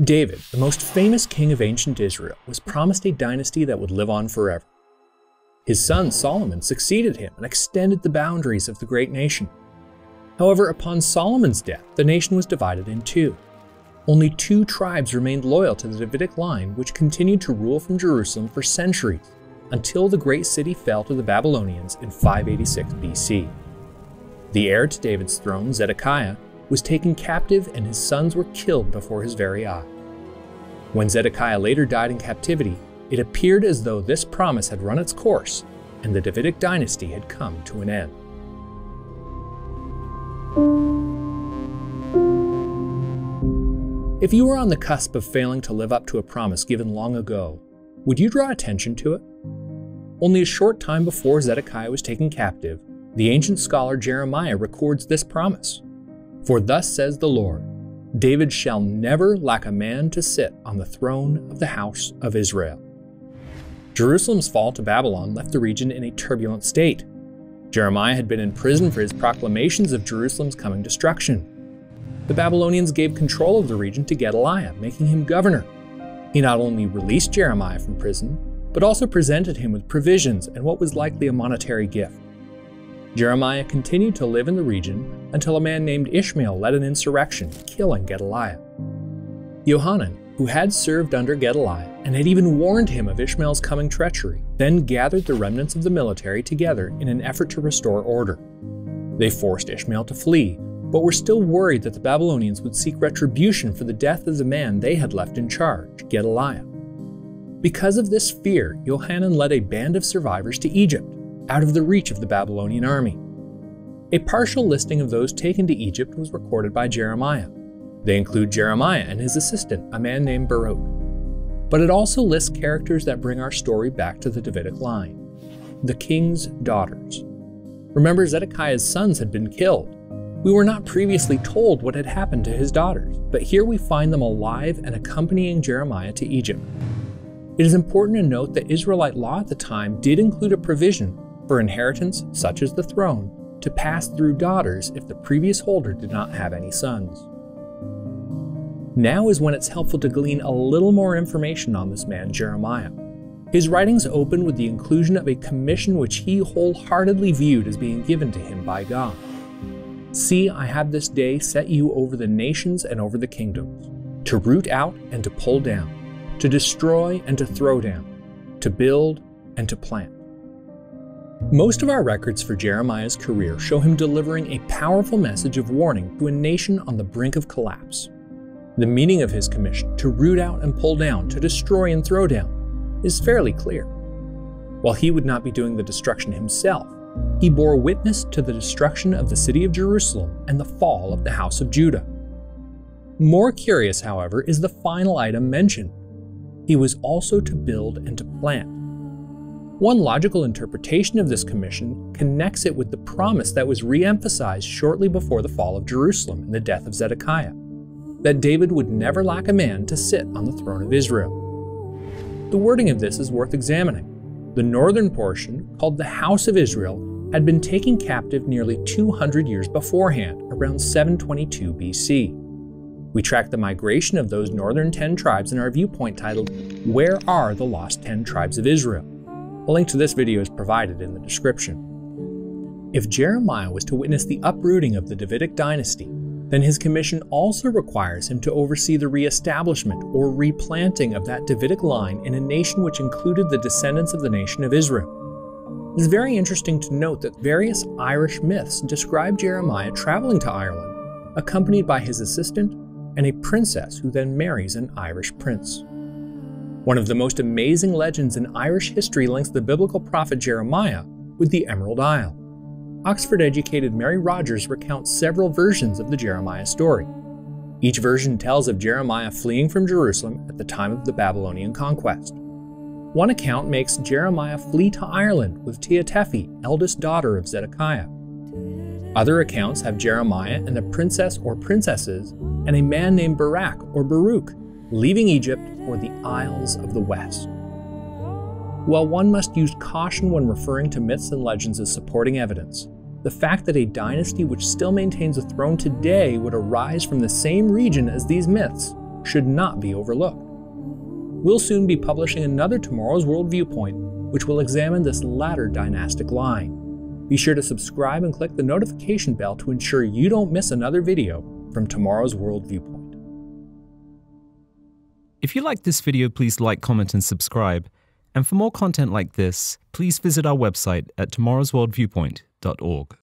David, the most famous king of ancient Israel, was promised a dynasty that would live on forever. His son Solomon succeeded him and extended the boundaries of the great nation. However, upon Solomon's death, the nation was divided in two. Only two tribes remained loyal to the Davidic line, which continued to rule from Jerusalem for centuries, until the great city fell to the Babylonians in 586 BC. The heir to David's throne, Zedekiah, was taken captive and his sons were killed before his very eyes. When Zedekiah later died in captivity, it appeared as though this promise had run its course and the Davidic dynasty had come to an end. If you were on the cusp of failing to live up to a promise given long ago, would you draw attention to it? Only a short time before Zedekiah was taken captive, the ancient scholar Jeremiah records this promise For thus says the Lord, David shall never lack a man to sit on the throne of the house of Israel. Jerusalem's fall to Babylon left the region in a turbulent state. Jeremiah had been in prison for his proclamations of Jerusalem's coming destruction the Babylonians gave control of the region to Gedaliah, making him governor. He not only released Jeremiah from prison, but also presented him with provisions and what was likely a monetary gift. Jeremiah continued to live in the region until a man named Ishmael led an insurrection, killing Gedaliah. Johanan, who had served under Gedaliah and had even warned him of Ishmael's coming treachery, then gathered the remnants of the military together in an effort to restore order. They forced Ishmael to flee, but were still worried that the Babylonians would seek retribution for the death of the man they had left in charge, Gedaliah. Because of this fear, Johanan led a band of survivors to Egypt, out of the reach of the Babylonian army. A partial listing of those taken to Egypt was recorded by Jeremiah. They include Jeremiah and his assistant, a man named Baruch. But it also lists characters that bring our story back to the Davidic line the king's daughters. Remember, Zedekiah's sons had been killed, we were not previously told what had happened to his daughters, but here we find them alive and accompanying Jeremiah to Egypt. It is important to note that Israelite law at the time did include a provision for inheritance, such as the throne, to pass through daughters if the previous holder did not have any sons. Now is when it's helpful to glean a little more information on this man, Jeremiah. His writings open with the inclusion of a commission which he wholeheartedly viewed as being given to him by God. See, I have this day set you over the nations and over the kingdoms, to root out and to pull down, to destroy and to throw down, to build and to plant. Most of our records for Jeremiah's career show him delivering a powerful message of warning to a nation on the brink of collapse. The meaning of his commission, to root out and pull down, to destroy and throw down, is fairly clear. While he would not be doing the destruction himself, he bore witness to the destruction of the city of Jerusalem and the fall of the house of Judah. More curious, however, is the final item mentioned. He was also to build and to plant. One logical interpretation of this commission connects it with the promise that was re emphasized shortly before the fall of Jerusalem and the death of Zedekiah that David would never lack a man to sit on the throne of Israel. The wording of this is worth examining. The northern portion, called the House of Israel, had been taken captive nearly 200 years beforehand, around 722 BC. We track the migration of those northern 10 tribes in our viewpoint titled, Where Are the Lost 10 Tribes of Israel? A link to this video is provided in the description. If Jeremiah was to witness the uprooting of the Davidic dynasty, then his commission also requires him to oversee the re-establishment or replanting of that Davidic line in a nation which included the descendants of the nation of Israel. It is very interesting to note that various Irish myths describe Jeremiah traveling to Ireland, accompanied by his assistant and a princess who then marries an Irish prince. One of the most amazing legends in Irish history links the biblical prophet Jeremiah with the Emerald Isle. Oxford educated Mary Rogers recounts several versions of the Jeremiah story. Each version tells of Jeremiah fleeing from Jerusalem at the time of the Babylonian conquest. One account makes Jeremiah flee to Ireland with Tehaphneht, eldest daughter of Zedekiah. Other accounts have Jeremiah and the princess or princesses and a man named Barak or Baruch leaving Egypt for the Isles of the West. While one must use caution when referring to myths and legends as supporting evidence, the fact that a dynasty which still maintains a throne today would arise from the same region as these myths should not be overlooked. We'll soon be publishing another Tomorrow's World Viewpoint, which will examine this latter dynastic line. Be sure to subscribe and click the notification bell to ensure you don't miss another video from Tomorrow's World Viewpoint. If you liked this video, please like, comment, and subscribe. And for more content like this, please visit our website at tomorrowsworldviewpoint.org.